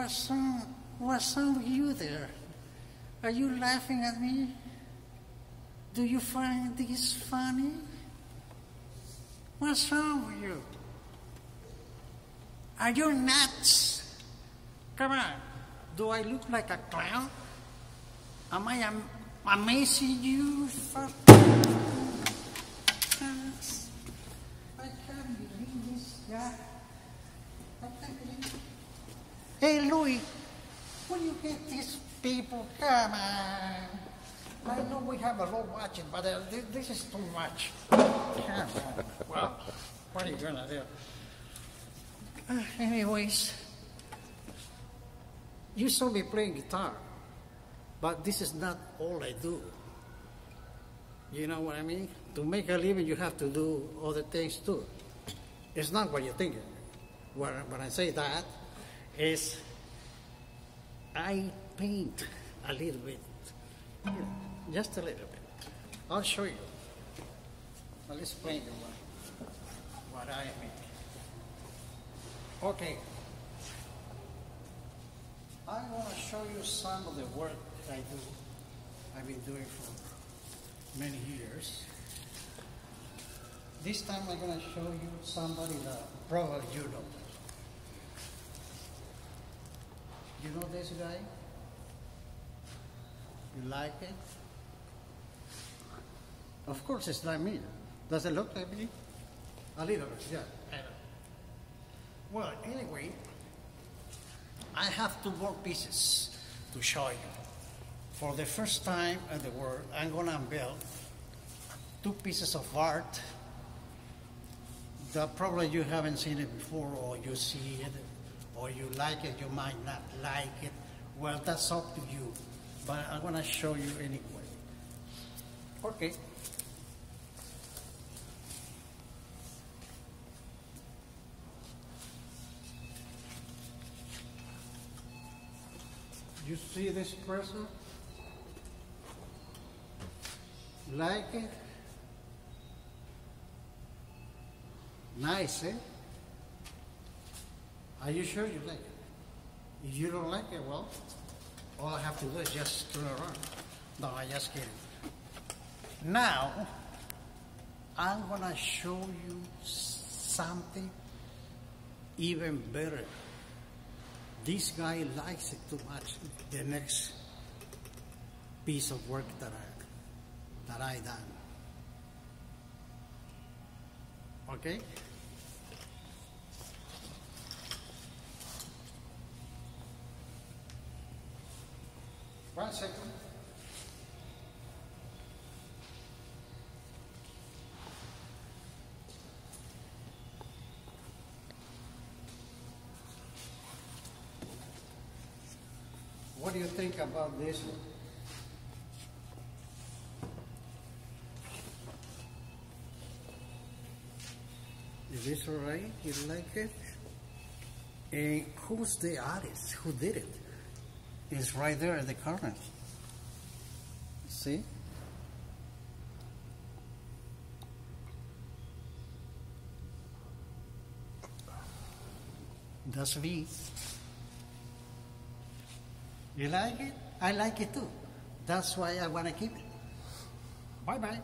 What's wrong? What's wrong with you there? Are you laughing at me? Do you find this funny? What's wrong with you? Are you nuts? Come on. Do I look like a clown? Am I am- amazing you? Fuck. I can't believe this guy. I can't believe Hey, Louis, will you get these people? Come on. I know we have a lot watching, but uh, thi- this is too much. Come on. Well, what are you gonna do? Uh, anyways, you saw me playing guitar, but this is not all I do. You know what I mean? To make a living, you have to do other things too. It's not what you think. When, when I say that, is I paint a little bit, just a little bit. I'll show you. I'll explain you what, what I make. Okay. I want to show you some of the work that I do. I've been doing for many years. This time I'm going to show you somebody that probably you know. You know this guy? You like it? Of course it's like me. Does it look like me? A little bit, yeah. Well, anyway, I have two more pieces to show you. For the first time in the world, I'm gonna unveil two pieces of art that probably you haven't seen it before, or you see it, or you like it, you might not like it. Well, that's up to you. But I'm gonna show you anyway. Okay. You see this person? Like it? Nice, eh? Are you sure you like it? If you don't like it, well, all I have to do is just turn around. No, I just kidding. Now, I'm gonna show you something even better. This guy likes it too much. The next piece of work that I that I done. Okay? What do you think about this one? Is this all right? You like it? And who's the artist? Who did it? It's right there in the current. See? That's me. You like it? I like it too. That's why I want to keep it. Bye bye.